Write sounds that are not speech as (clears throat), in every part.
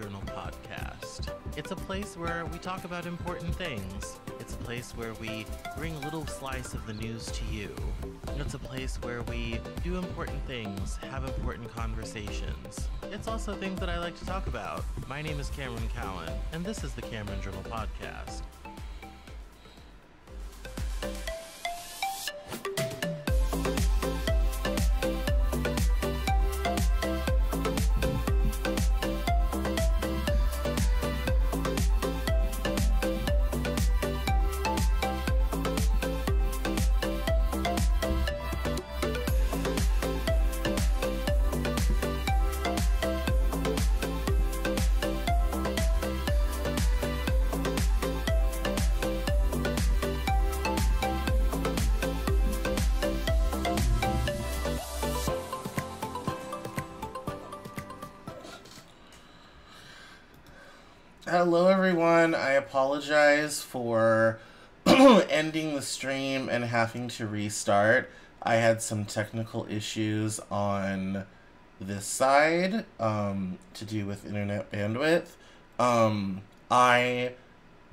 Journal Podcast. It's a place where we talk about important things. It's a place where we bring a little slice of the news to you. It's a place where we do important things, have important conversations. It's also things that I like to talk about. My name is Cameron Cowan, and this is the Cameron Journal Podcast. Hello, everyone. I apologize for (clears throat) ending the stream and having to restart. I had some technical issues on this side um, to do with internet bandwidth. Um, I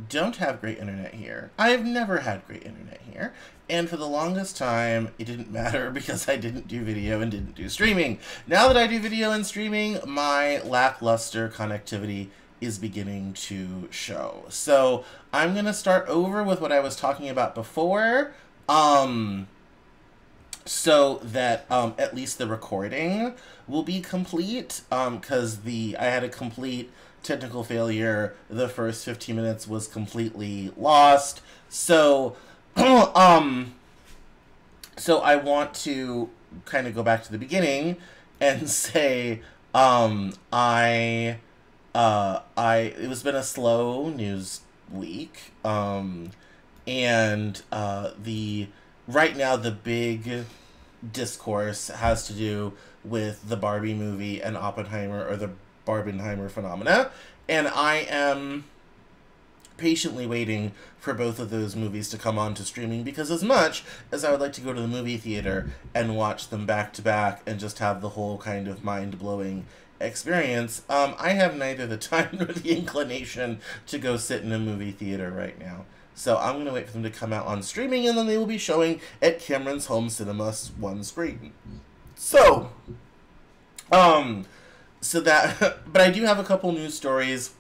don't have great internet here. I've never had great internet here. And for the longest time, it didn't (laughs) matter because I didn't do video and didn't do streaming. Now that I do video and streaming, my lackluster connectivity is beginning to show. So I'm going to start over with what I was talking about before. Um, so that um, at least the recording will be complete Um because um, the I had a complete technical failure. The first 15 minutes was completely lost. So (clears throat) um so I want to kind of go back to the beginning and (laughs) say um I uh, I it was been a slow news week, um, and uh, the right now the big discourse has to do with the Barbie movie and Oppenheimer or the Barbenheimer phenomena, and I am patiently waiting for both of those movies to come on to streaming because as much as I would like to go to the movie theater and watch them back to back and just have the whole kind of mind-blowing experience, um, I have neither the (laughs) time nor the inclination to go sit in a movie theater right now. So I'm going to wait for them to come out on streaming, and then they will be showing at Cameron's home cinema one screen. So, um, so that, (laughs) but I do have a couple news stories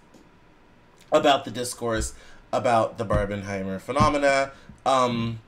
about the discourse about the Barbenheimer phenomena. Um,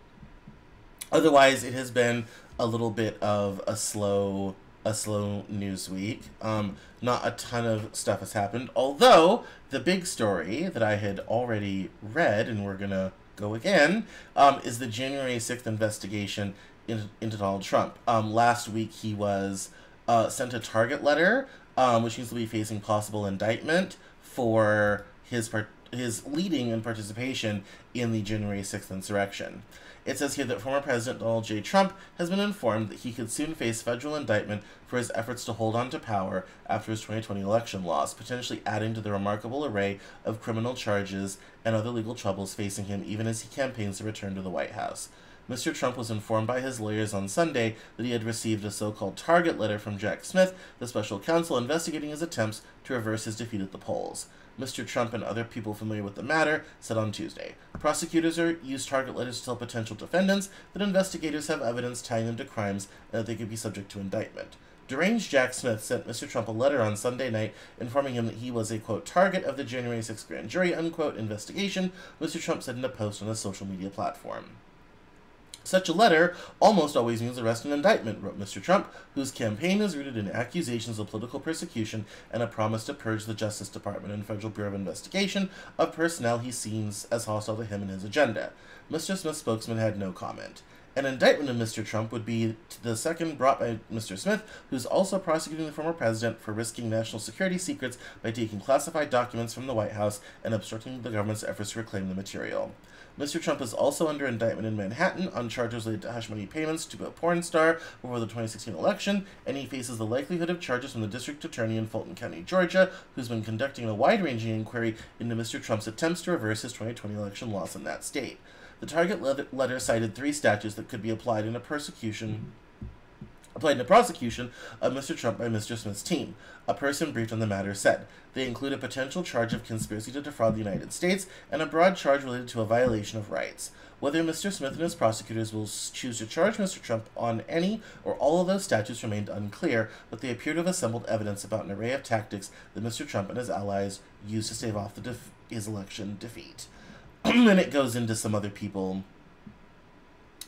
otherwise, it has been a little bit of a slow a slow news week. Um, not a ton of stuff has happened, although the big story that I had already read, and we're gonna go again, um, is the January 6th investigation in, into Donald Trump. Um, last week he was uh, sent a target letter, um, which means to be facing possible indictment for his part- his leading and participation in the January 6th insurrection. It says here that former President Donald J. Trump has been informed that he could soon face federal indictment for his efforts to hold on to power after his 2020 election loss, potentially adding to the remarkable array of criminal charges and other legal troubles facing him even as he campaigns to return to the White House. Mr. Trump was informed by his lawyers on Sunday that he had received a so called target letter from Jack Smith, the special counsel investigating his attempts to reverse his defeat at the polls. Mr. Trump and other people familiar with the matter said on Tuesday. Prosecutors are used target letters to tell potential defendants that investigators have evidence tying them to crimes and that they could be subject to indictment. Deranged Jack Smith sent Mr. Trump a letter on Sunday night informing him that he was a, quote, target of the January 6th grand jury, unquote, investigation, Mr. Trump said in a post on a social media platform. Such a letter almost always means arrest and indictment, wrote Mr. Trump, whose campaign is rooted in accusations of political persecution and a promise to purge the Justice Department and Federal Bureau of Investigation of personnel he sees as hostile to him and his agenda. Mr. Smith's spokesman had no comment. An indictment of Mr. Trump would be the second brought by Mr. Smith, who's also prosecuting the former president for risking national security secrets by taking classified documents from the White House and obstructing the government's efforts to reclaim the material. Mr. Trump is also under indictment in Manhattan on charges related to hush money payments to a porn star before the 2016 election, and he faces the likelihood of charges from the district attorney in Fulton County, Georgia, who's been conducting a wide ranging inquiry into Mr. Trump's attempts to reverse his 2020 election loss in that state. The target letter cited three statutes that could be applied in a persecution applied in the prosecution of Mr. Trump by Mr. Smith's team. A person briefed on the matter said they include a potential charge of conspiracy to defraud the United States and a broad charge related to a violation of rights. Whether Mr. Smith and his prosecutors will choose to charge Mr. Trump on any or all of those statutes remained unclear, but they appear to have assembled evidence about an array of tactics that Mr. Trump and his allies used to stave off his election defeat. (clears throat) and it goes into some other people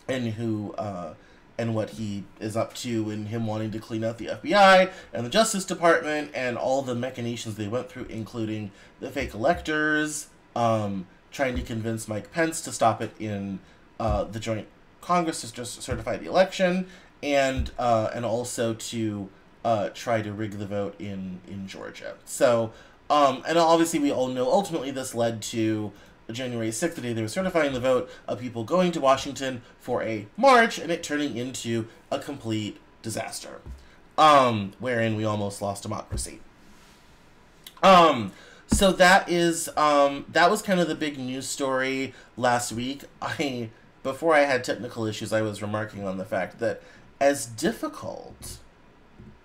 and who uh, and what he is up to and him wanting to clean out the FBI and the Justice Department and all the machinations they went through, including the fake electors, um, trying to convince Mike Pence to stop it in uh, the joint Congress to just certify the election, and uh, and also to uh, try to rig the vote in in Georgia. So, um, and obviously we all know ultimately this led to January 6th, the day they were certifying the vote, of people going to Washington for a march and it turning into a complete disaster, um, wherein we almost lost democracy. Um, so that is um, that was kind of the big news story last week. (laughs) I before I had technical issues, I was remarking on the fact that as difficult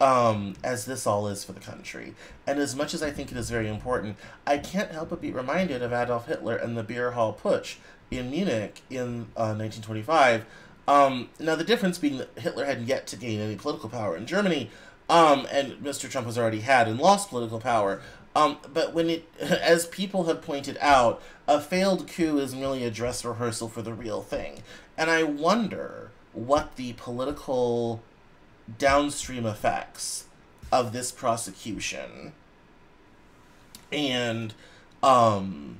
um, as this all is for the country. And as much as I think it is very important, I can't help but be reminded of Adolf Hitler and the Beer Hall Putsch in Munich in uh, 1925. Um, now, the difference being that Hitler hadn't yet to gain any political power in Germany, um, and Mr. Trump has already had and lost political power. Um, but when it, (laughs) as people have pointed out, a failed coup is merely a dress rehearsal for the real thing. And I wonder what the political downstream effects of this prosecution. And um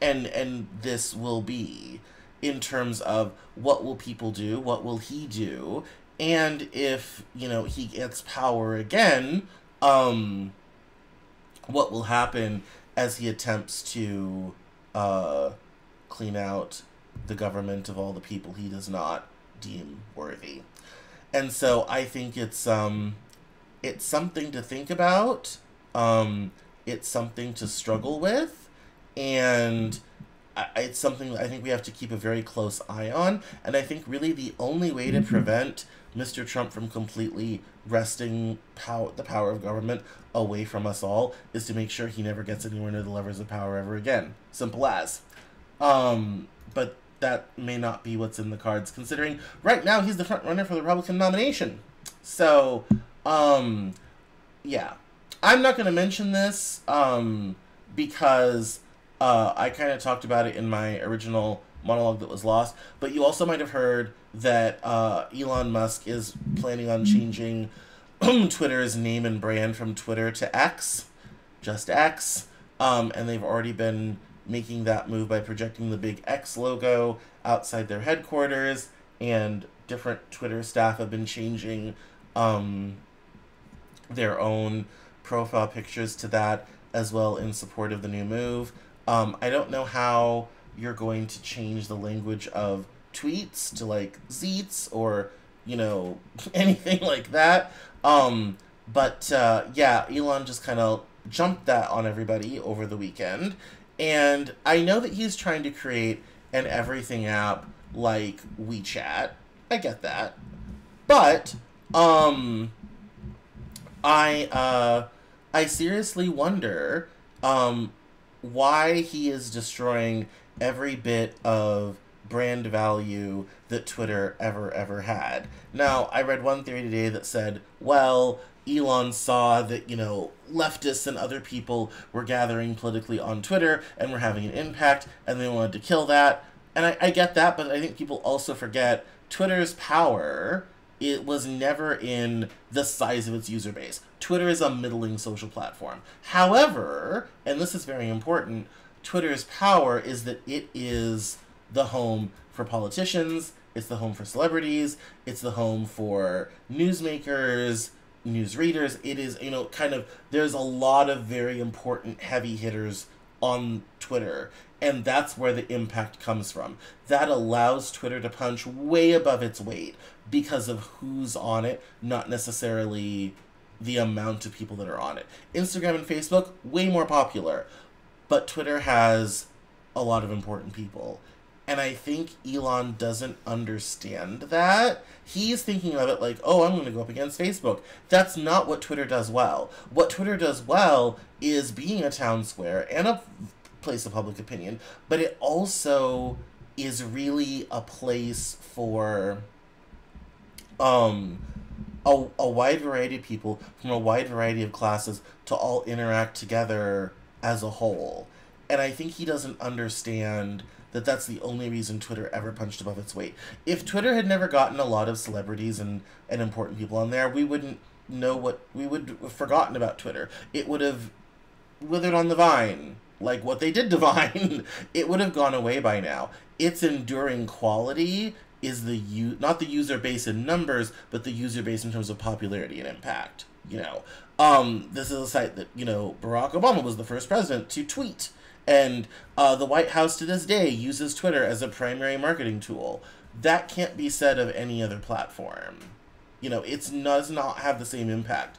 and and this will be in terms of what will people do what will he do and if you know he gets power again um what will happen as he attempts to uh clean out the government of all the people he does not deem worthy and so I think it's um, it's something to think about. Um, it's something to struggle with, and it's something I think we have to keep a very close eye on. And I think really the only way to mm-hmm. prevent Mr. Trump from completely wresting power, the power of government away from us all is to make sure he never gets anywhere near the levers of power ever again. Simple as. Um, but that may not be what's in the cards, considering right now he's the front runner for the Republican nomination. So, um, yeah. I'm not going to mention this um, because uh, I kind of talked about it in my original monologue that was lost. But you also might have heard that uh, Elon Musk is planning on changing (clears throat) Twitter's name and brand from Twitter to X, just X. Um, and they've already been making that move by projecting the big X logo outside their headquarters, and different Twitter staff have been changing um, their own profile pictures to that as well in support of the new move. Um, I don't know how you're going to change the language of tweets to like zeets or you know (laughs) anything like that. Um, but uh, yeah, Elon just kind of jumped that on everybody over the weekend, and I know that he's trying to create an everything app like WeChat. I get that. But um I uh I seriously wonder um why he is destroying every bit of brand value that Twitter ever ever had. Now, I read one theory today that said, well, Elon saw that, you know, leftists and other people were gathering politically on Twitter and were having an impact, and they wanted to kill that. And I, I get that, but I think people also forget Twitter's power. It was never in the size of its user base. Twitter is a middling social platform. However, and this is very important, Twitter's power is that it is the home for politicians, it's the home for celebrities, it's the home for newsmakers, news readers. It is, you know, kind of, there's a lot of very important heavy hitters on Twitter. And that's where the impact comes from. That allows Twitter to punch way above its weight because of who's on it, not necessarily the amount of people that are on it. Instagram and Facebook, way more popular. But Twitter has a lot of important people. And I think Elon doesn't understand that. He's thinking of it like, oh, I'm going to go up against Facebook. That's not what Twitter does well. What Twitter does well is being a town square and a place of public opinion, but it also is really a place for um a, a wide variety of people from a wide variety of classes to all interact together as a whole. And I think he doesn't understand that that's the only reason Twitter ever punched above its weight. If Twitter had never gotten a lot of celebrities and, and important people on there, we wouldn't know what we would have forgotten about Twitter. It would have withered on the vine, like what they did to (laughs) Vine. it would have gone away by now. Its enduring quality is the u- not the user base in numbers, but the user base in terms of popularity and impact. You know, um, this is a site that you know Barack Obama was the first president to tweet and uh, the White House to this day uses Twitter as a primary marketing tool. That can't be said of any other platform. You know, it does not have the same impact.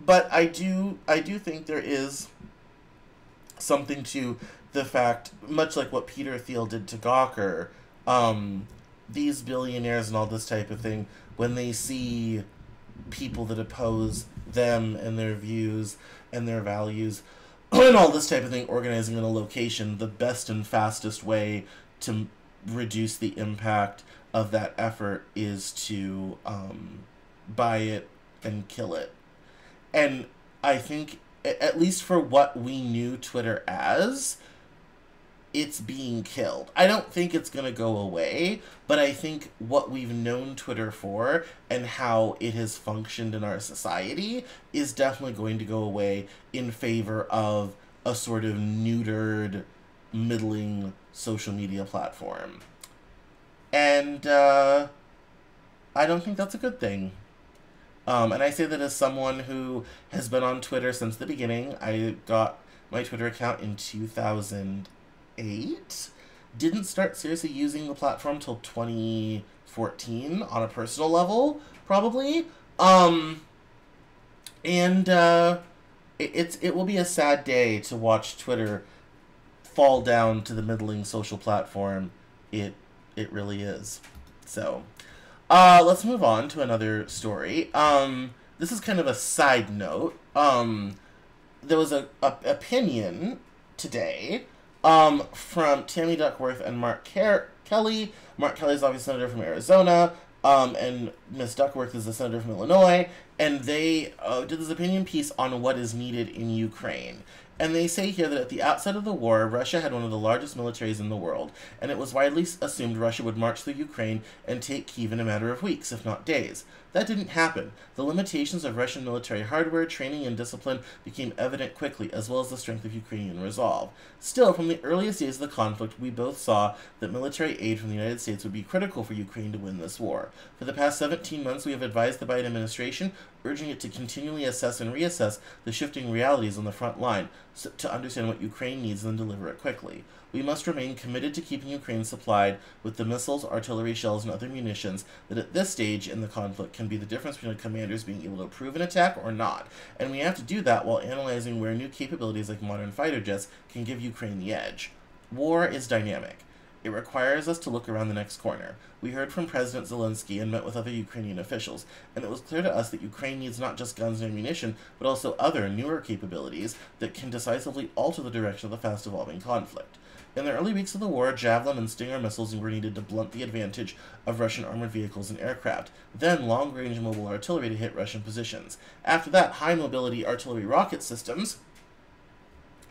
But I do, I do think there is something to the fact, much like what Peter Thiel did to Gawker, um, these billionaires and all this type of thing, when they see people that oppose them and their views and their values, (clears throat) and all this type of thing, organizing in a location, the best and fastest way to reduce the impact of that effort is to um, buy it and kill it. And I think, at least for what we knew Twitter as, it's being killed. I don't think it's going to go away, but I think what we've known Twitter for and how it has functioned in our society is definitely going to go away in favor of a sort of neutered, middling social media platform. And uh, I don't think that's a good thing. Um, and I say that as someone who has been on Twitter since the beginning. I got my Twitter account in 2000 eight. Didn't start seriously using the platform till 2014 on a personal level, probably. Um, and uh, it, it's it will be a sad day to watch Twitter fall down to the middling social platform it it really is. So, uh, let's move on to another story. Um, this is kind of a side note. Um, there was a, a opinion today um, from Tammy Duckworth and Mark Ker- Kelly. Mark Kelly is obviously senator from Arizona, um, and Miss Duckworth is a senator from Illinois, and they uh, did this opinion piece on what is needed in Ukraine. And they say here that at the outset of the war, Russia had one of the largest militaries in the world, and it was widely assumed Russia would march through Ukraine and take Kiev in a matter of weeks, if not days. That didn't happen. The limitations of Russian military hardware, training, and discipline became evident quickly, as well as the strength of Ukrainian resolve. Still, from the earliest days of the conflict, we both saw that military aid from the United States would be critical for Ukraine to win this war. For the past 17 months, we have advised the Biden administration, urging it to continually assess and reassess the shifting realities on the front line to understand what Ukraine needs and deliver it quickly. We must remain committed to keeping Ukraine supplied with the missiles, artillery shells, and other munitions that at this stage in the conflict can be the difference between commanders being able to approve an attack or not. And we have to do that while analyzing where new capabilities like modern fighter jets can give Ukraine the edge. War is dynamic. It requires us to look around the next corner. We heard from President Zelensky and met with other Ukrainian officials, and it was clear to us that Ukraine needs not just guns and ammunition, but also other, newer capabilities that can decisively alter the direction of the fast evolving conflict. In the early weeks of the war, Javelin and Stinger missiles were needed to blunt the advantage of Russian armored vehicles and aircraft, then long range mobile artillery to hit Russian positions. After that, high mobility artillery rocket systems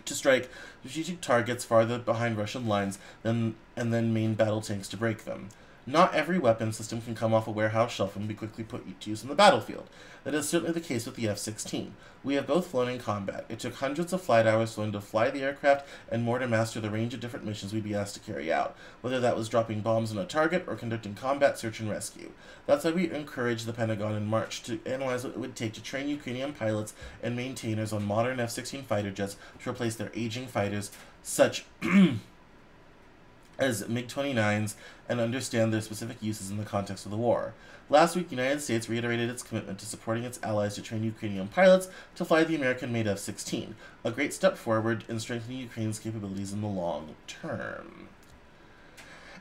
to strike strategic targets farther behind Russian lines and then main battle tanks to break them. Not every weapon system can come off a warehouse shelf and be quickly put to use in the battlefield. That is certainly the case with the F-16. We have both flown in combat. It took hundreds of flight hours to learn to fly the aircraft and more to master the range of different missions we'd be asked to carry out, whether that was dropping bombs on a target or conducting combat search and rescue. That's why we encouraged the Pentagon in March to analyze what it would take to train Ukrainian pilots and maintainers on modern F-16 fighter jets to replace their aging fighters, such (clears throat) as MiG-29s and understand their specific uses in the context of the war. Last week, the United States reiterated its commitment to supporting its allies to train Ukrainian pilots to fly the American-made F-16, a great step forward in strengthening Ukraine's capabilities in the long term.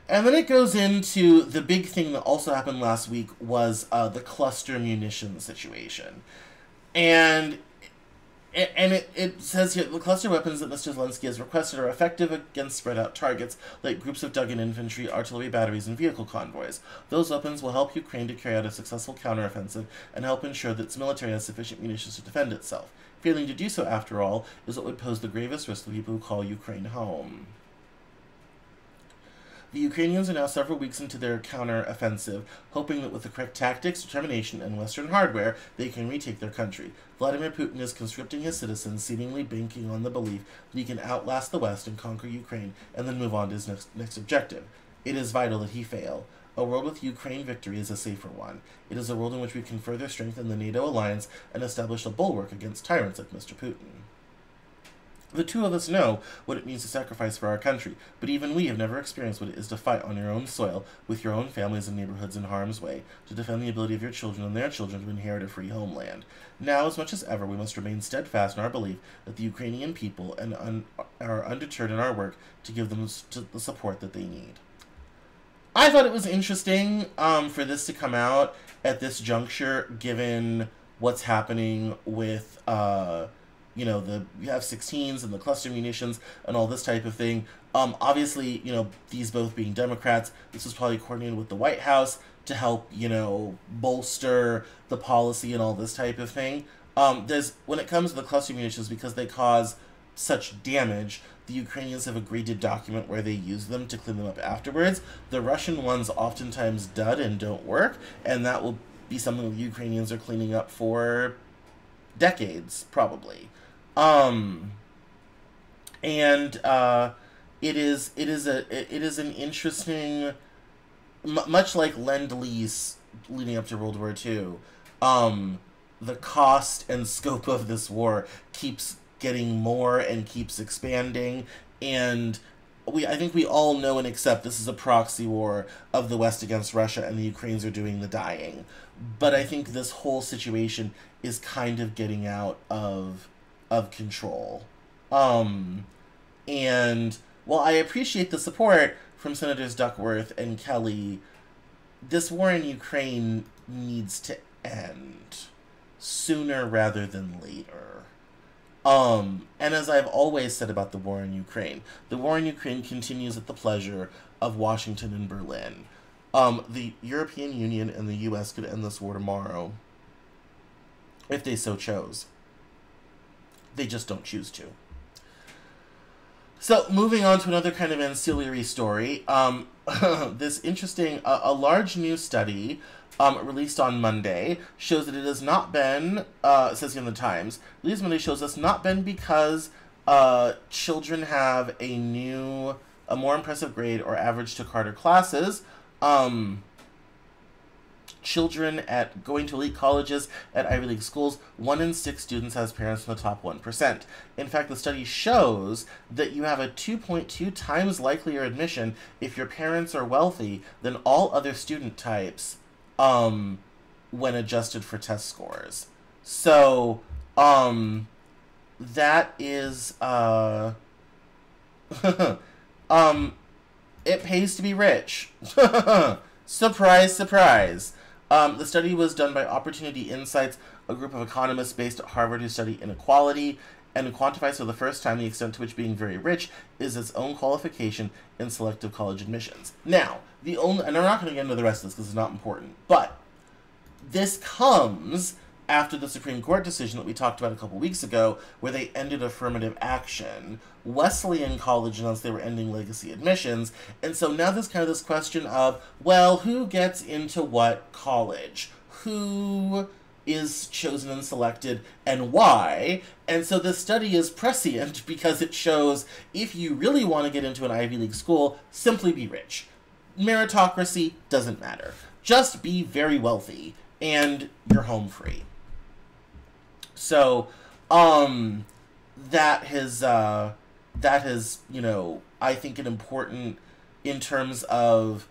And then it goes into the big thing that also happened last week was uh, the cluster munition situation. And and it, it says here the cluster weapons that Mr. Zelensky has requested are effective against spread out targets like groups of dug in infantry, artillery batteries, and vehicle convoys. Those weapons will help Ukraine to carry out a successful counteroffensive and help ensure that its military has sufficient munitions to defend itself. Failing to do so, after all, is what would pose the gravest risk to people who call Ukraine home. The Ukrainians are now several weeks into their counter-offensive, hoping that with the correct tactics, determination, and Western hardware, they can retake their country. Vladimir Putin is conscripting his citizens, seemingly banking on the belief that he can outlast the West and conquer Ukraine, and then move on to his next, next objective. It is vital that he fail. A world with Ukraine victory is a safer one. It is a world in which we can further strengthen the NATO alliance and establish a bulwark against tyrants like Mr. Putin. The two of us know what it means to sacrifice for our country, but even we have never experienced what it is to fight on your own soil, with your own families and neighborhoods in harm's way, to defend the ability of your children and their children to inherit a free homeland. Now, as much as ever, we must remain steadfast in our belief that the Ukrainian people and un- are undeterred in our work to give them the support that they need. I thought it was interesting um, for this to come out at this juncture, given what's happening with. Uh, you know the F-16s and the cluster munitions and all this type of thing. Um, obviously, you know these both being Democrats, this was probably coordinated with the White House to help you know bolster the policy and all this type of thing. Um, there's when it comes to the cluster munitions because they cause such damage. The Ukrainians have agreed to document where they use them to clean them up afterwards. The Russian ones oftentimes dud and don't work, and that will be something the Ukrainians are cleaning up for decades, probably. Um, and uh, it is it is a it is an interesting, much like Lend Lease leading up to World War II. Um, the cost and scope of this war keeps getting more and keeps expanding, and we I think we all know and accept this is a proxy war of the West against Russia, and the Ukrainians are doing the dying. But I think this whole situation is kind of getting out of of control. Um, and while I appreciate the support from Senators Duckworth and Kelly, this war in Ukraine needs to end sooner rather than later. Um, and as I've always said about the war in Ukraine, the war in Ukraine continues at the pleasure of Washington and Berlin. Um, the European Union and the U.S. could end this war tomorrow if they so chose. They just don't choose to. So, moving on to another kind of ancillary story. Um, (laughs) this interesting, a large new study um, released on Monday shows that it has not been, uh, says in the Times, released Monday shows us not been because uh, children have a new, a more impressive grade or average to Carter classes. Um, children at going to elite colleges at Ivy League schools, one in six students has parents from the top 1%. In fact, the study shows that you have a 2.2 times likelier admission if your parents are wealthy than all other student types um, when adjusted for test scores. So, um, that is, uh, (laughs) um, it pays to be rich. (laughs) surprise, surprise. Um, the study was done by Opportunity Insights, a group of economists based at Harvard who study inequality and quantifies for the first time the extent to which being very rich is its own qualification in selective college admissions. Now, the only, and I'm not going to get into the rest of this because it's not important, but this comes after the Supreme Court decision that we talked about a couple weeks ago, where they ended affirmative action. Wesleyan College announced they were ending legacy admissions, and so now there's kind of this question of, well, who gets into what college? Who is chosen and selected and why. And so this study is prescient (laughs) because it shows if you really want to get into an Ivy League school, simply be rich. Meritocracy doesn't matter. Just be very wealthy and you're home free. So, um, that has uh, that has you know I think an important in terms of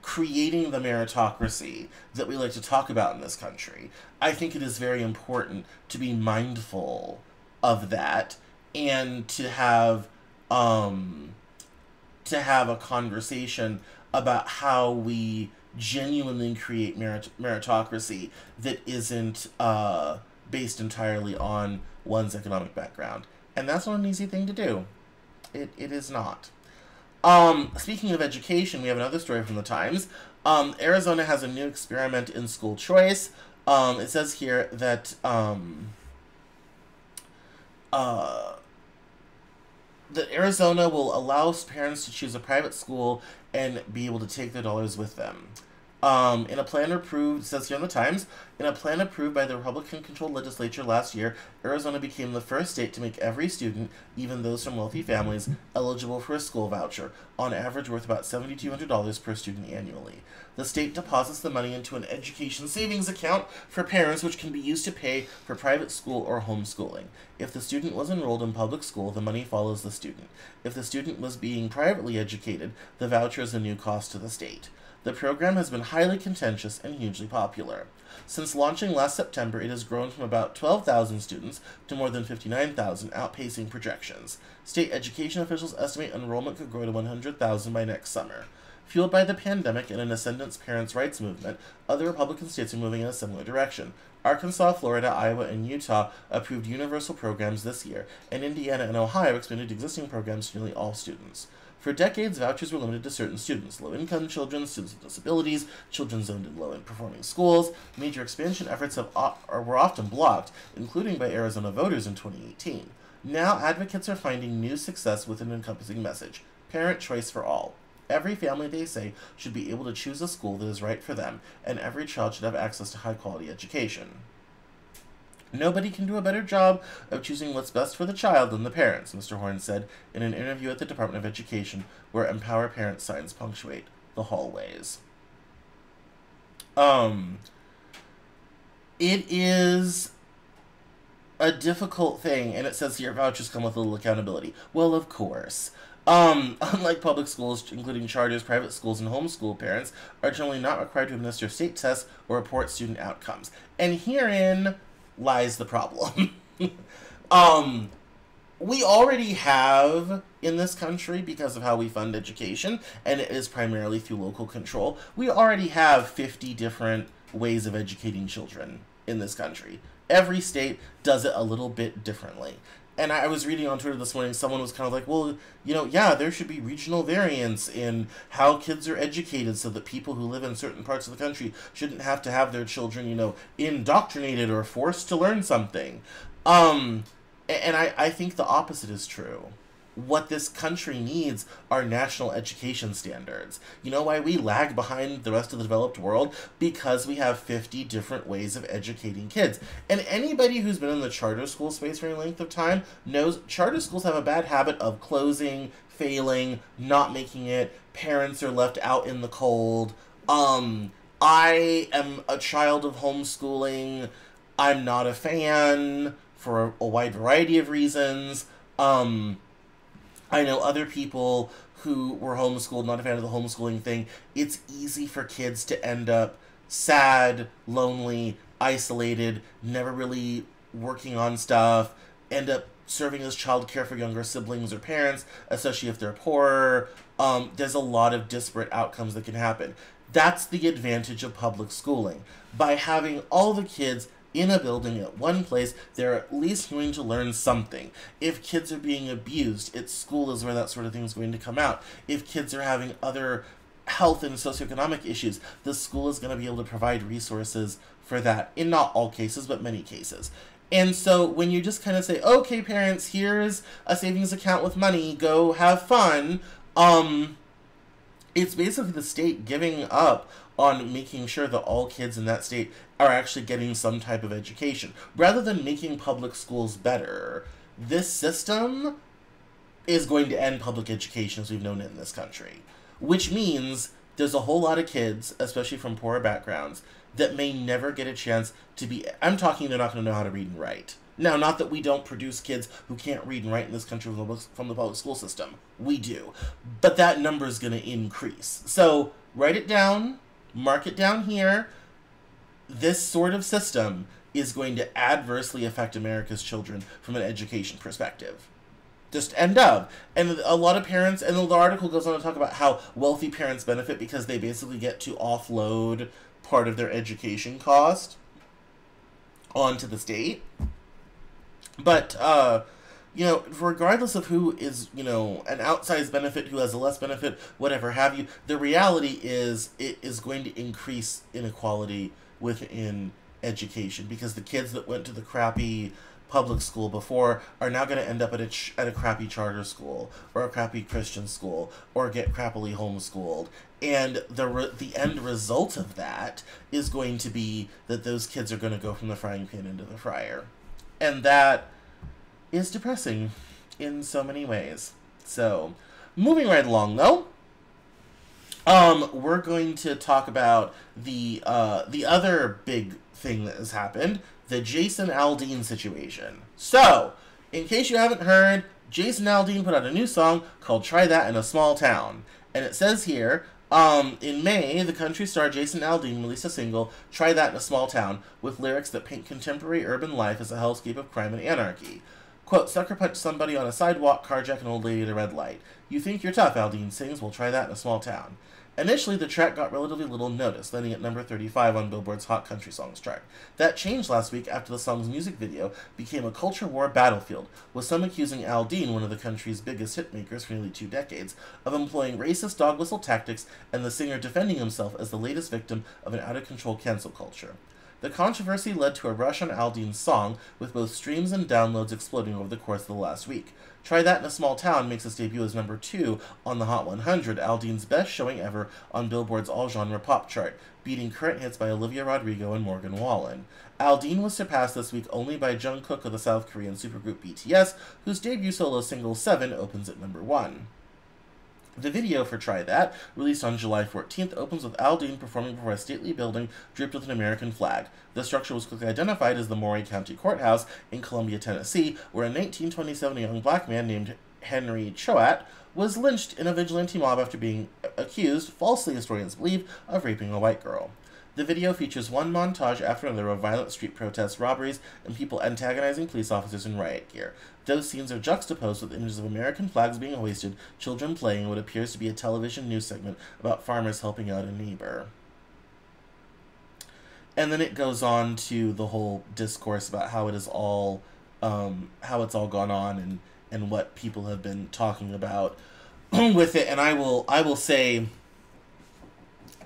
creating the meritocracy that we like to talk about in this country. I think it is very important to be mindful of that and to have um, to have a conversation about how we genuinely create merit- meritocracy that isn't uh, based entirely on one's economic background. And that's not an easy thing to do. It, it is not. Um, speaking of education, we have another story from the Times. Um, Arizona has a new experiment in school choice. Um, it says here that um, uh, that Arizona will allow parents to choose a private school and be able to take their dollars with them. Um, in a plan approved, says here in the Times, in a plan approved by the Republican controlled legislature last year, Arizona became the first state to make every student, even those from wealthy families, eligible for a school voucher, on average worth about $7,200 per student annually. The state deposits the money into an education savings account for parents, which can be used to pay for private school or homeschooling. If the student was enrolled in public school, the money follows the student. If the student was being privately educated, the voucher is a new cost to the state. The program has been highly contentious and hugely popular. Since launching last September, it has grown from about 12,000 students to more than 59,000, outpacing projections. State education officials estimate enrollment could grow to 100,000 by next summer. Fueled by the pandemic and an ascendant parents' rights movement, other Republican states are moving in a similar direction. Arkansas, Florida, Iowa, and Utah approved universal programs this year, and Indiana and Ohio expanded existing programs to nearly all students. For decades, vouchers were limited to certain students low income children, students with disabilities, children zoned in low performing schools. Major expansion efforts have, were often blocked, including by Arizona voters in 2018. Now, advocates are finding new success with an encompassing message parent choice for all. Every family, they say, should be able to choose a school that is right for them, and every child should have access to high quality education. Nobody can do a better job of choosing what's best for the child than the parents, Mr. Horne said in an interview at the Department of Education, where Empower Parents signs punctuate the hallways. Um, it is a difficult thing, and it says here vouchers come with little accountability. Well, of course. Um, (laughs) unlike public schools, including charters, private schools, and homeschool parents are generally not required to administer state tests or report student outcomes. And herein lies the problem. (laughs) um, we already have in this country, because of how we fund education, and it is primarily through local control, we already have 50 different ways of educating children in this country. Every state does it a little bit differently and I was reading on Twitter this morning, someone was kind of like, well, you know, yeah, there should be regional variance in how kids are educated so that people who live in certain parts of the country shouldn't have to have their children, you know, indoctrinated or forced to learn something. Um, and I, I think the opposite is true what this country needs are national education standards. You know why we lag behind the rest of the developed world? Because we have 50 different ways of educating kids. And anybody who's been in the charter school space for any length of time knows charter schools have a bad habit of closing, failing, not making it, parents are left out in the cold. Um, I am a child of homeschooling. I'm not a fan for a, wide variety of reasons. Um, I know other people who were homeschooled, not a fan of the homeschooling thing. It's easy for kids to end up sad, lonely, isolated, never really working on stuff, end up serving as childcare for younger siblings or parents, especially if they're poorer. Um, there's a lot of disparate outcomes that can happen. That's the advantage of public schooling. By having all the kids in a building at one place, they're at least going to learn something. If kids are being abused, at school is where that sort of thing is going to come out. If kids are having other health and socioeconomic issues, the school is going to be able to provide resources for that in not all cases, but many cases. And so when you just kind of say, okay, parents, here's a savings account with money, go have fun, um, it's basically the state giving up on making sure that all kids in that state are actually getting some type of education. Rather than making public schools better, this system is going to end public education as we've known it in this country. Which means there's a whole lot of kids, especially from poorer backgrounds, that may never get a chance to be. I'm talking they're not going to know how to read and write. Now, not that we don't produce kids who can't read and write in this country from the public school system. We do. But that number is going to increase. So, write it down, mark it down here. This sort of system is going to adversely affect America's children from an education perspective. Just end of. And a lot of parents, and the article goes on to talk about how wealthy parents benefit because they basically get to offload part of their education cost onto the state. But, uh, you know, regardless of who is, you know, an outsized benefit, who has a less benefit, whatever have you, the reality is it is going to increase inequality within education because the kids that went to the crappy public school before are now going to end up at a, ch- at a crappy charter school or a crappy Christian school or get crappily homeschooled. And the, re- the end result of that is going to be that those kids are going to go from the frying pan into the fryer. And that is depressing in so many ways. So, moving right along though, um, we're going to talk about the uh, the other big thing that has happened, the Jason Aldean situation. So, in case you haven't heard, Jason Aldean put out a new song called "Try That in a Small Town," and it says here. Um, in May, the country star Jason Aldean released a single, Try That in a Small Town, with lyrics that paint contemporary urban life as a hellscape of crime and anarchy. Quote, sucker punch somebody on a sidewalk, carjack an old lady at a red light. You think you're tough, Aldean sings, we'll try that in a small town. Initially, the track got relatively little notice, landing at number 35 on Billboard's Hot Country Songs chart. That changed last week after the song's music video became a culture war battlefield, with some accusing Aldean, one of the country's biggest hitmakers for nearly two decades, of employing racist dog whistle tactics, and the singer defending himself as the latest victim of an out of control cancel culture. The controversy led to a rush on Aldean's song, with both streams and downloads exploding over the course of the last week. Try That in a Small Town makes its debut as number two on the Hot 100, Aldean's best showing ever on Billboard's all genre pop chart, beating current hits by Olivia Rodrigo and Morgan Wallen. Aldean was surpassed this week only by Jungkook of the South Korean supergroup BTS, whose debut solo single 7 opens at number 1. The video for Try That, released on July 14th, opens with Aldean performing before a stately building draped with an American flag. The structure was quickly identified as the Maury County Courthouse in Columbia, Tennessee, where a 1927 young black man named Henry Choate was lynched in a vigilante mob after being accused, falsely historians believe, of raping a white girl. The video features one montage after another of violent street protests, robberies, and people antagonizing police officers in riot gear. Those scenes are juxtaposed with images of American flags being hoisted, children playing what appears to be a television news segment about farmers helping out a neighbor. And then it goes on to the whole discourse about how it is all, um, how it's all gone on, and and what people have been talking about (clears throat) with it. And I will I will say,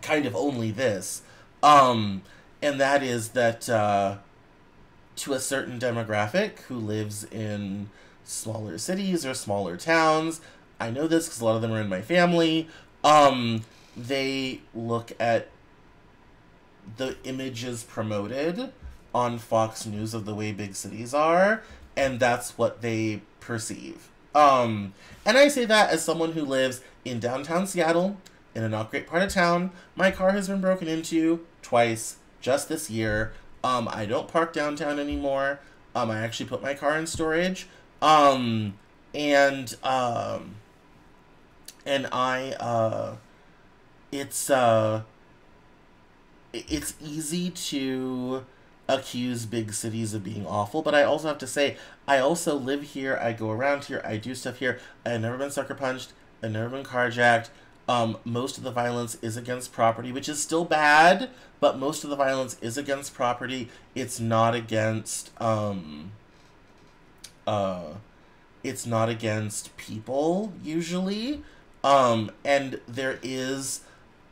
kind of only this um, and that is that uh, to a certain demographic who lives in smaller cities or smaller towns, I know this because a lot of them are in my family. Um, they look at the images promoted on Fox News of the way big cities are, and that's what they perceive. Um, and I say that as someone who lives in downtown Seattle, in a not great part of town. My car has been broken into twice just this year. Um, I don't park downtown anymore. Um, I actually put my car in storage. Um, and um, and I uh, it's uh, it's easy to accuse big cities of being awful, but I also have to say I also live here. I go around here. I do stuff here. I've never been sucker punched. I've never been carjacked. Um, most of the violence is against property, which is still bad, but most of the violence is against property. It's not against um, uh, it's not against people usually. Um, and there is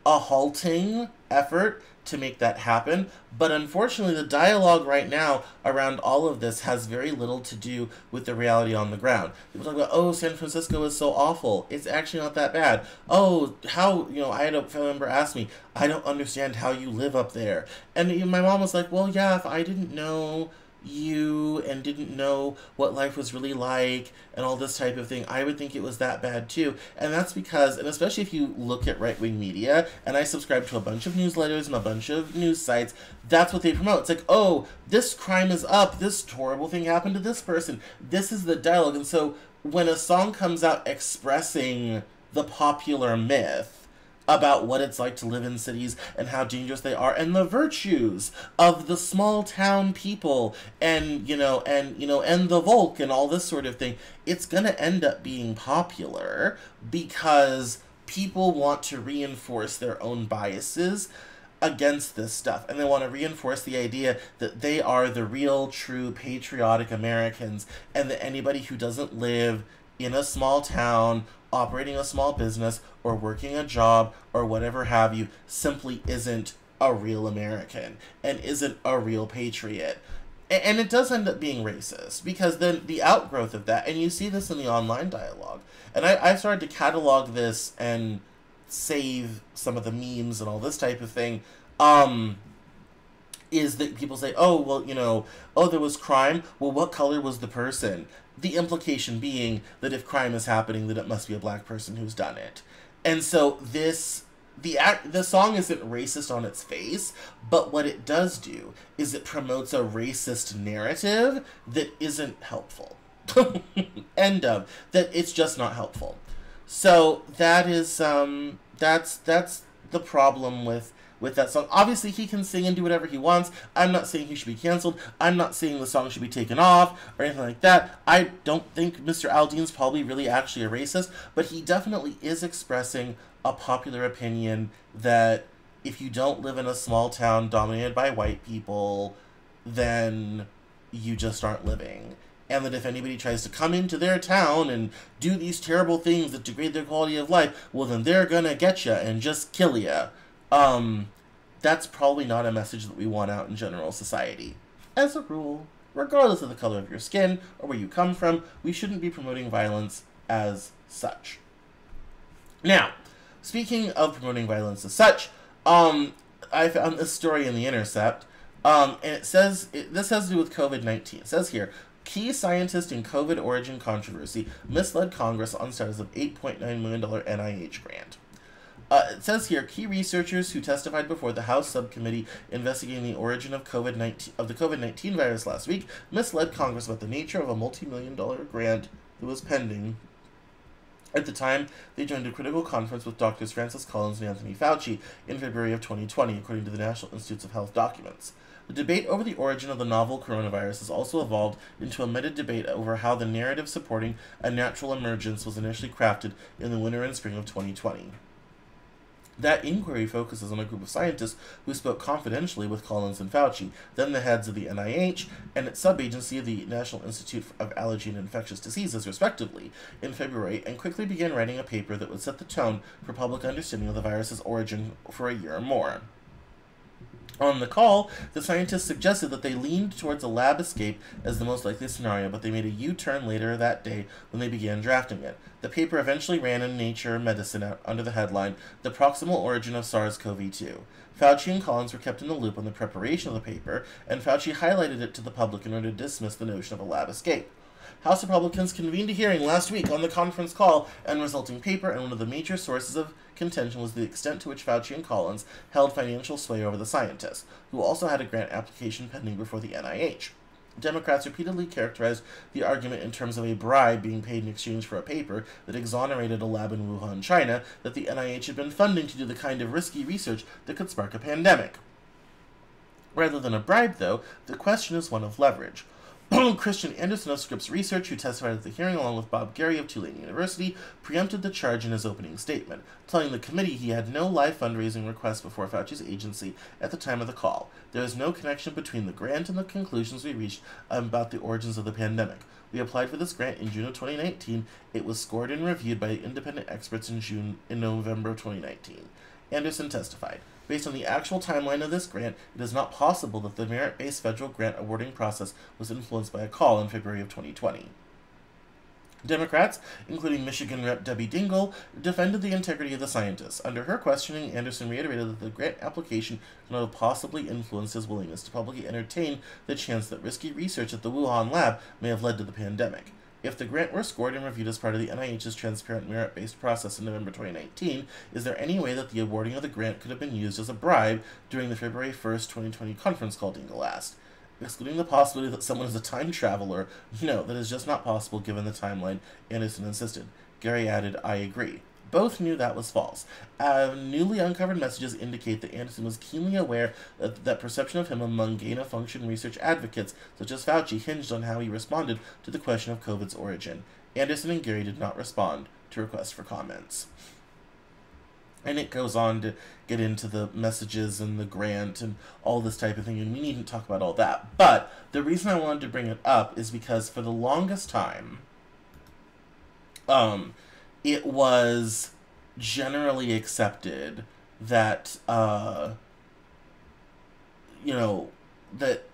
a halting effort to make that happen. But unfortunately, the dialogue right now around all of this has very little to do with the reality on the ground. People talk about, oh, San Francisco is so awful. It's actually not that bad. Oh, how, you know, I had a family member ask me, I don't understand how you live up there. And my mom was like, well, yeah, if I didn't know you and didn't know what life was really like and all this type of thing, I would think it was that bad too. And that's because, and especially if you look at right wing media, and I subscribe to a bunch of newsletters and a bunch of news sites, that's what they promote. It's like, oh, this crime is up, this horrible thing happened to this person. This is the dialogue. And so when a song comes out expressing the popular myth, about what it's like to live in cities and how dangerous they are and the virtues of the small town people and you know and you know and the volk and all this sort of thing. It's going to end up being popular because people want to reinforce their own biases against this stuff. And they want to reinforce the idea that they are the real true patriotic Americans and that anybody who doesn't live in a small town operating a small business or working a job or whatever have you simply isn't a real American and isn't a real patriot. And it does end up being racist because then the outgrowth of that, and you see this in the online dialogue. And I, I started to catalog this and save some of the memes and all this type of thing. Um, is that people say, oh, well, you know, oh, there was crime. Well, what color was the person? The implication being that if crime is happening, that it must be a black person who's done it. And so this the act the song isn't racist on its face, but what it does do is it promotes a racist narrative that isn't helpful. (laughs) End of. That it's just not helpful. So that is um that's that's the problem with with that song. Obviously, he can sing and do whatever he wants. I'm not saying he should be canceled. I'm not saying the song should be taken off or anything like that. I don't think Mr. Aldean's probably really actually a racist, but he definitely is expressing a popular opinion that if you don't live in a small town dominated by white people, then you just aren't living. And that if anybody tries to come into their town and do these terrible things that degrade their quality of life, well, then they're gonna get you and just kill you. Um, that's probably not a message that we want out in general society. As a rule, regardless of the color of your skin or where you come from, we shouldn't be promoting violence as such. Now, speaking of promoting violence as such, um, I found this story in The Intercept, um, and it says, it, this has to do with COVID 19. It says here, key scientist in COVID origin controversy misled Congress on status of $8.9 million NIH grant. Uh, it says here, key researchers who testified before the House subcommittee investigating the origin of COVID nineteen of the COVID nineteen virus last week misled Congress about the nature of a multi-million dollar grant that was pending. At the time, they joined a critical conference with doctors Francis Collins and Anthony Fauci in February of 2020, according to the National Institutes of Health documents. The debate over the origin of the novel coronavirus has also evolved into a meta debate over how the narrative supporting a natural emergence was initially crafted in the winter and spring of 2020. That inquiry focuses on a group of scientists who spoke confidentially with Collins and Fauci, then the heads of the NIH and its subagency, the National Institute of Allergy and Infectious Diseases, respectively, in February, and quickly began writing a paper that would set the tone for public understanding of the virus's origin for a year or more. On the call, the scientists suggested that they leaned towards a lab escape as the most likely scenario, but they made a U turn later that day when they began drafting it. The paper eventually ran in Nature Medicine under the headline The Proximal Origin of SARS CoV 2. Fauci and Collins were kept in the loop on the preparation of the paper, and Fauci highlighted it to the public in order to dismiss the notion of a lab escape. House Republicans convened a hearing last week on the conference call and resulting paper, and one of the major sources of contention was the extent to which Fauci and Collins held financial sway over the scientists, who also had a grant application pending before the NIH. Democrats repeatedly characterized the argument in terms of a bribe being paid in exchange for a paper that exonerated a lab in Wuhan, China, that the NIH had been funding to do the kind of risky research that could spark a pandemic. Rather than a bribe, though, the question is one of leverage. (clears throat) Kristian Andersen of Scripps Research, who testified at the hearing along with Bob Garry of Tulane University, preempted the charge in his opening statement, telling the committee he had no live fundraising requests before Fauci's agency at the time of the call. There is no connection between the grant and the conclusions we reached about the origins of the pandemic. We applied for this grant in June of 2019. It was scored and reviewed by independent experts in June in November of 2019. Andersen testified. Based on the actual timeline of this grant, it is not possible that the merit based federal grant awarding process was influenced by a call in February of 2020. Democrats, including Michigan Rep. Debbie Dingell, defended the integrity of the scientists. Under her questioning, Andersen reiterated that the grant application could not have possibly influenced his willingness to publicly entertain the chance that risky research at the Wuhan lab may have led to the pandemic. If the grant were scored and reviewed as part of the NIH's transparent merit based process in November 2019, is there any way that the awarding of the grant could have been used as a bribe during the February 1st, 2020 conference call Dingell asked? Excluding the possibility that someone is a time traveler, no, that is just not possible given the timeline, Andersen insisted. Garry added, I agree. Both knew that was false. Uh, newly uncovered messages indicate that Andersen was keenly aware that, that perception of him among gain of function research advocates, such as Fauci, hinged on how he responded to the question of COVID's origin. Andersen and Garry did not respond to requests for comments. And it goes on to get into the messages and the grant and all this type of thing, and we needn't talk about all that. But the reason I wanted to bring it up is because for the longest time, um, it was generally accepted that, uh, you know, that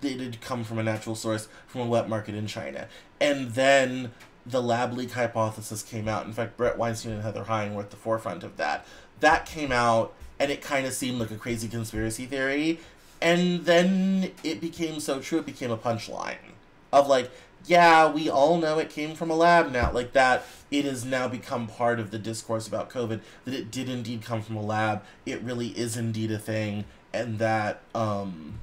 they did come from a natural source from a wet market in China. And then the lab leak hypothesis came out. In fact, Bret Weinstein and Heather Heying were at the forefront of that. That came out, and it kind of seemed like a crazy conspiracy theory. And then it became so true, it became a punchline of like, yeah, we all know it came from a lab now. Like that, it has now become part of the discourse about COVID that it did indeed come from a lab. It really is indeed a thing, and that, um,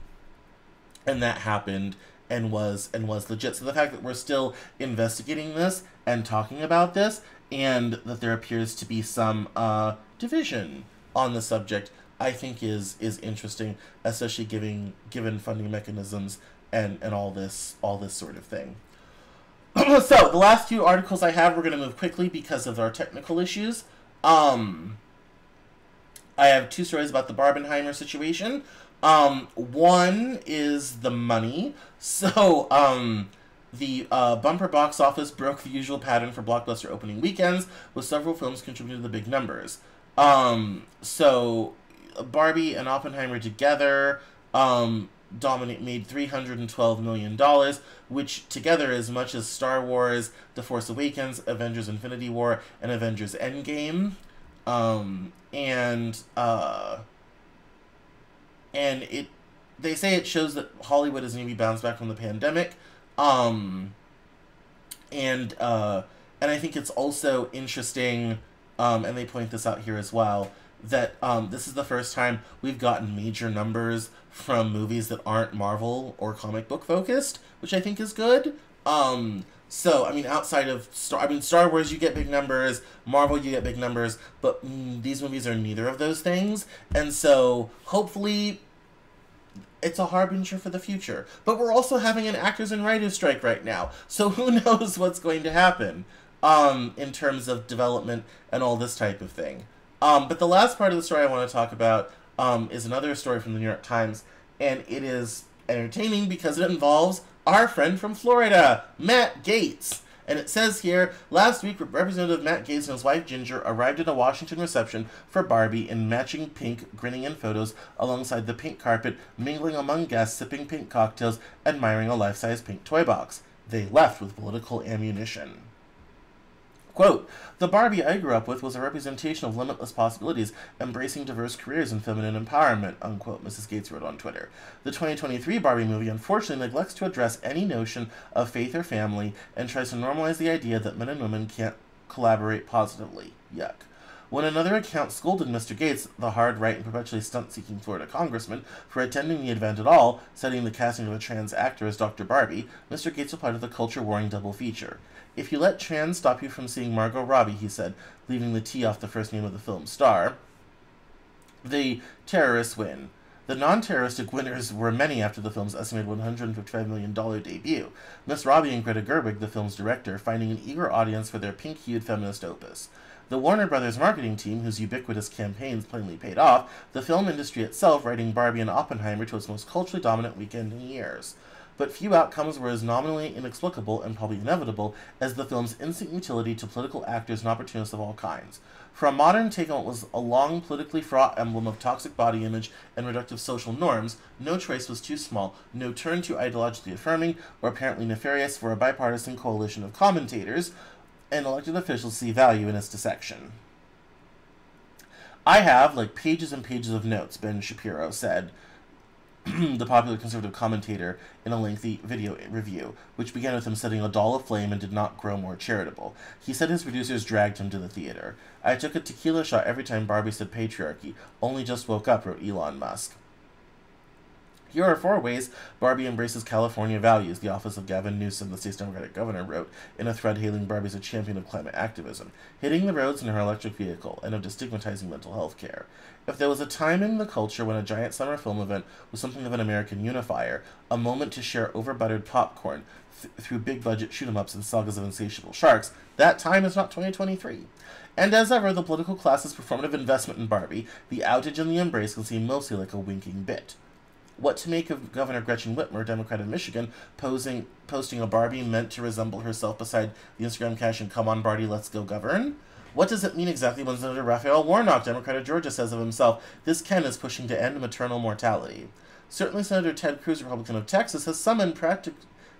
and that happened and was and was legit. So the fact that we're still investigating this and talking about this, and that there appears to be some uh, division on the subject, I think is is interesting, especially giving given funding mechanisms and and all this all this sort of thing. (clears throat) so the last few articles I have, we're going to move quickly because of our technical issues. Um, I have two stories about the Barbenheimer situation. Um, one is the money. (laughs) So, um, the uh, bumper box office broke the usual pattern for blockbuster opening weekends, with several films contributing to the big numbers. Um, so, Barbie and Oppenheimer together um, dominate made three hundred and twelve million dollars, which together as much as Star Wars: The Force Awakens, Avengers: Infinity War, and Avengers: Endgame. Um, and uh, and it they say it shows that Hollywood is maybe bounced back from the pandemic. Um, and uh, and I think it's also interesting, um, and they point this out here as well, that um, this is the first time we've gotten major numbers from movies that aren't Marvel or comic book focused, which I think is good. Um, so I mean, outside of Star, I mean Star Wars, you get big numbers. Marvel, you get big numbers, but mm, these movies are neither of those things, and so hopefully it's a harbinger for the future. But we're also having an actors and writers strike right now, so (laughs) who knows what's going to happen um, in terms of development and all this type of thing. Um, but the last part of the story I want to talk about um, is another story from the New York Times, and it is entertaining because it involves our friend from Florida, Matt Gaetz. And it says here, last week, Representative Matt Gaetz and his wife Ginger arrived at a Washington reception for Barbie in matching pink, grinning in photos alongside the pink carpet, mingling among guests, sipping pink cocktails, admiring a life-size pink toy box. They left with political ammunition. Quote, the Barbie I grew up with was a representation of limitless possibilities, embracing diverse careers and feminine empowerment, unquote, Mrs. Gaetz wrote on Twitter. The 2023 Barbie movie unfortunately neglects to address any notion of faith or family and tries to normalize the idea that men and women can't collaborate positively. Yuck. When another account scolded Mr. Gaetz, the hard right and perpetually stunt seeking Florida congressman, for attending the event at all, citing the casting of a trans actor as Dr. Barbie, Mr. Gaetz replied with a culture warring double feature. If you let trans stop you from seeing Margot Robbie, he said, leaving the T off the first name of the film's star, the terrorists win. The non-terroristic winners were many after the film's estimated $155 million debut. Miss Robbie and Greta Gerwig, the film's director, finding an eager audience for their pink-hued feminist opus. The Warner Brothers marketing team, whose ubiquitous campaigns plainly paid off, the film industry itself writing Barbie and Oppenheimer to its most culturally dominant weekend in years but few outcomes were as nominally inexplicable and probably inevitable as the film's instant utility to political actors and opportunists of all kinds. For a modern take on what was a long politically fraught emblem of toxic body image and reductive social norms, no choice was too small, no turn too ideologically affirming or apparently nefarious for a bipartisan coalition of commentators and elected officials see value in its dissection. I have, like, pages and pages of notes, Ben Shapiro said, (clears throat) the popular conservative commentator in a lengthy video review, which began with him setting a doll aflame and did not grow more charitable. He said his producers dragged him to the theater. I took a tequila shot every time Barbie said patriarchy. Only just woke up, wrote Elon Musk. Here are four ways Barbie embraces California values, the office of Gavin Newsom, the state's Democratic governor, wrote in a thread hailing Barbie as a champion of climate activism, hitting the roads in her electric vehicle, and of destigmatizing mental health care. If there was a time in the culture when a giant summer film event was something of an American unifier, a moment to share overbuttered popcorn th- through big budget shoot 'em ups and sagas of insatiable sharks, that time is not 2023. And as ever, the political class's performative investment in Barbie, the outage and the embrace can seem mostly like a winking bit what to make of Governor Gretchen Whitmer, Democrat of Michigan, posing posting a Barbie meant to resemble herself beside the Instagram caption "Come on, Barbie, let's go govern." What does it mean exactly when Senator Raphael Warnock, Democrat of Georgia, says of himself, "This Ken is pushing to end maternal mortality"? Certainly, Senator Ted Cruz, Republican of Texas, has summoned practic-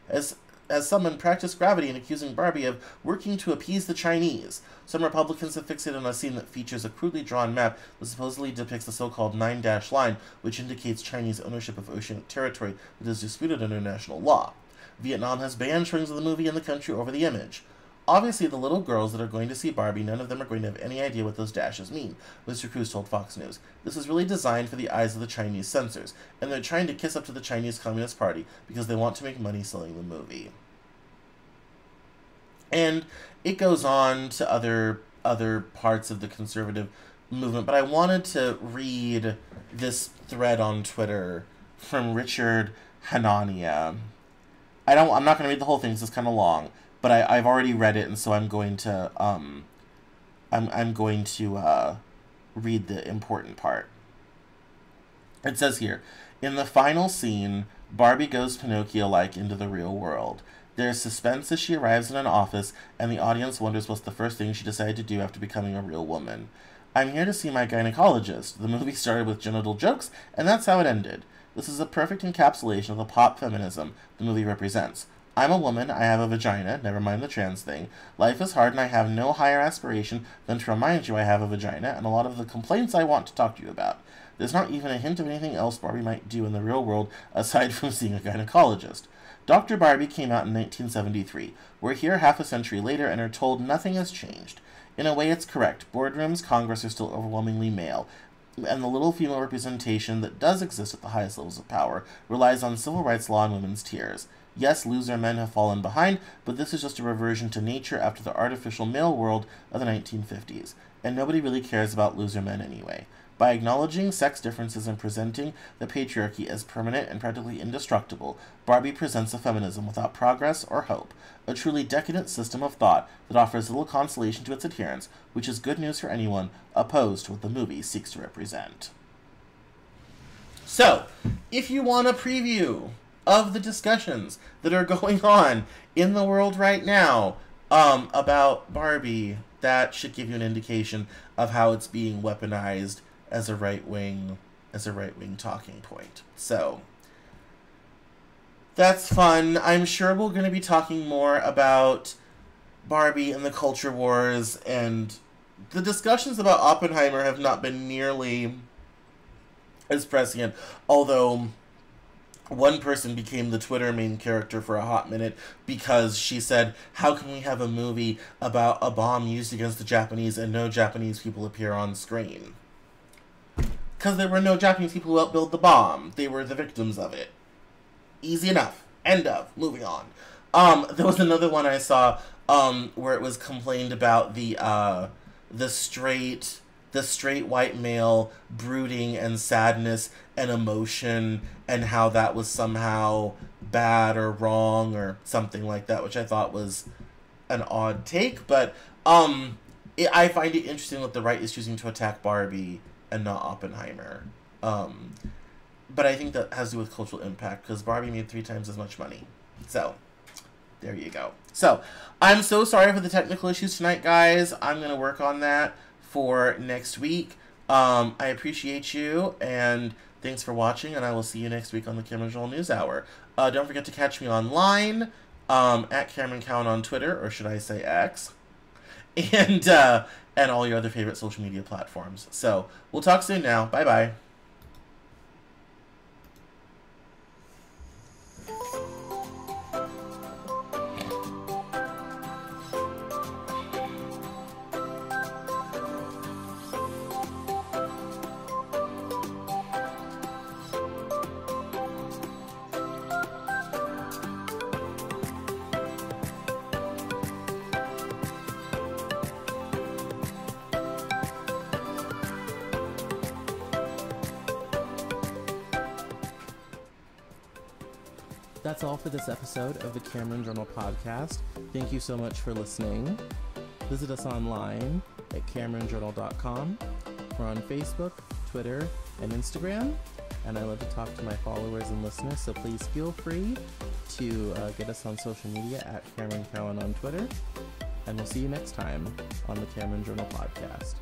has has summoned practice gravity in accusing Barbie of working to appease the Chinese. Some Republicans have fixated on a scene that features a crudely drawn map that supposedly depicts the so called Nine Dash Line, which indicates Chinese ownership of oceanic territory that is disputed under international law. Vietnam has banned showings of the movie in the country over the image. Obviously, the little girls that are going to see Barbie, none of them are going to have any idea what those dashes mean, Mr. Cruz told Fox News. This is really designed for the eyes of the Chinese censors, and they're trying to kiss up to the Chinese Communist Party because they want to make money selling the movie. And it goes on to other other parts of the conservative movement, but I wanted to read this thread on Twitter from Richard Hanania. I don't I'm not going to read the whole thing, it's kind of long but I, I've already read it, and so I'm going to um, I'm I'm going to uh, read the important part. It says here, in the final scene, Barbie goes Pinocchio-like into the real world. There's suspense as she arrives in an office, and the audience wonders what's the first thing she decided to do after becoming a real woman. I'm here to see my gynecologist. The movie started with genital jokes, and that's how it ended. This is a perfect encapsulation of the pop feminism the movie represents. I'm a woman, I have a vagina, never mind the trans thing. Life is hard and I have no higher aspiration than to remind you I have a vagina and a lot of the complaints I want to talk to you about. There's not even a hint of anything else Barbie might do in the real world aside from seeing a gynecologist. Dr. Barbie came out in 1973. We're here half a century later and are told nothing has changed. In a way, it's correct. Boardrooms, Congress are still overwhelmingly male, and the little female representation that does exist at the highest levels of power relies on civil rights law and women's tears. Yes, loser men have fallen behind, but this is just a reversion to nature after the artificial male world of the 1950s, and nobody really cares about loser men anyway. By acknowledging sex differences and presenting the patriarchy as permanent and practically indestructible, Barbie presents a feminism without progress or hope, a truly decadent system of thought that offers little consolation to its adherents, which is good news for anyone opposed to what the movie seeks to represent. So, if you want a preview of the discussions that are (laughs) going on in the world right now um, about Barbie, that should give you an indication of how it's being weaponized as a right wing as a right wing talking point. So that's fun. I'm sure we're going to be talking more about Barbie and the culture wars and the discussions about Oppenheimer have not been nearly as prescient, although one person became the Twitter main character for a hot minute because she said, How can we have a movie about a bomb used against the Japanese and no Japanese people appear on screen? Because there were no Japanese people who helped build the bomb. They were the victims of it. Easy enough. End of. Moving on. Um, (laughs) there was another one I saw um, where it was complained about the uh, the straight the straight white male brooding and sadness and emotion and how that was somehow bad or wrong or something like that, which I thought was an odd take. But um, it, I find it interesting that the right is choosing to attack Barbie and not Oppenheimer. Um, but I think that has to do with cultural impact because Barbie made three times as much money. So there you go. So I'm so sorry for the technical issues tonight, guys. I'm gonna work on that for next week. Um, I appreciate you and thanks for watching, and I will see you next week on the Cameron Journal News Hour. Uh, don't forget to catch me online um, at Cameron Cowan on Twitter, or should I say X, (laughs) and uh, and all your other favorite social media platforms. So we'll talk soon now. Bye bye. That's all for this episode of the Cameron Journal podcast. Thank you so much for listening. Visit us online at CameronJournal.com. We're on Facebook, Twitter, and Instagram. And I love to talk to my followers and listeners, so please feel free to uh, get us on social media at Cameron Cowan on Twitter. And we'll see you next time on the Cameron Journal podcast.